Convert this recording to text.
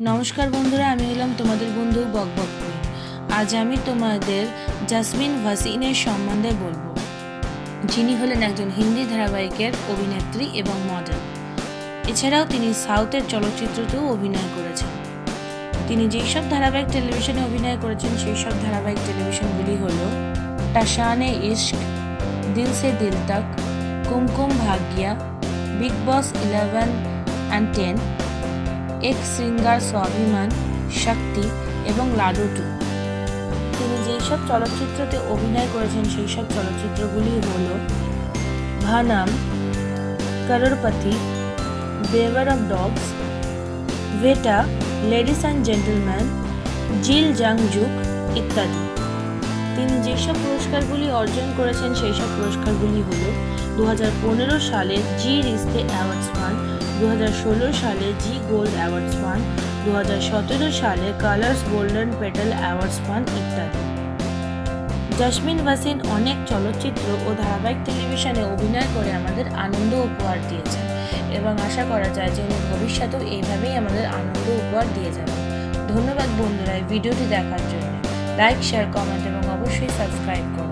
নমস্কার বন্ধুরা, আমি হলাম তোমাদের বন্ধু বকবক আজ আমি তোমাদের জাসমিন ভাসিনের সম্বন্ধে বলব। যিনি হলেন একজন হিন্দি ধারাবাহিকের অভিনেত্রী এবং মডেল এছাড়াও তিনি সাউথের চলচ্চিত্রতেও অভিনয় করেছেন। তিনি যেই সব ধারাবাহিক টেলিভিশনে অভিনয় করেছেন, সেই সব ধারাবাহিক টেলিভিশনগুলি হল টাশানে Ishq, Dil Se Dil Tak, Kumkum Bhagya Bigg Boss eleven and ten Ek Shringaar Swabhimaan, শক্তি এবং লাডু টু তিনি যেসব চলচ্চিত্রতে অভিনয় করেছেন সেই সব চলচ্চিত্রগুলি হল Vaanam, Crorepati beware of dogs, Veta, ladies and gentleman, Jil জাংজুক ইত্যাদি। তিনি যেসব পুরস্কারগুলি অর্জন করেছেন সেই সব পুরস্কারগুলি হল দু হাজার পনেরো সালে জি রিস্তে অ্যাওয়ার্ডস পান দু হাজার ষোলো সালে জি গোল্ড অ্যাওয়ার্ডস পান দু হাজার সতেরো সালে কালার্স গোল্ডেন পেটাল অ্যাওয়ার্ডস পান ইত্যাদি। জাসমিন ওয়াসিন অনেক চলচ্চিত্র ও ধারাবাহিক টেলিভিশনে অভিনয় করে আমাদের আনন্দ উপহার দিয়েছেন এবং আশা করা যায় যে উনি ভবিষ্যতেও এইভাবেই আমাদের আনন্দ উপহার দিয়ে যাবেন। ধন্যবাদ বন্ধুরা ভিডিওটি দেখার জন্য। লাইক, শেয়ার, কমেন্ট এবং অবশ্যই সাবস্ক্রাইব করুন।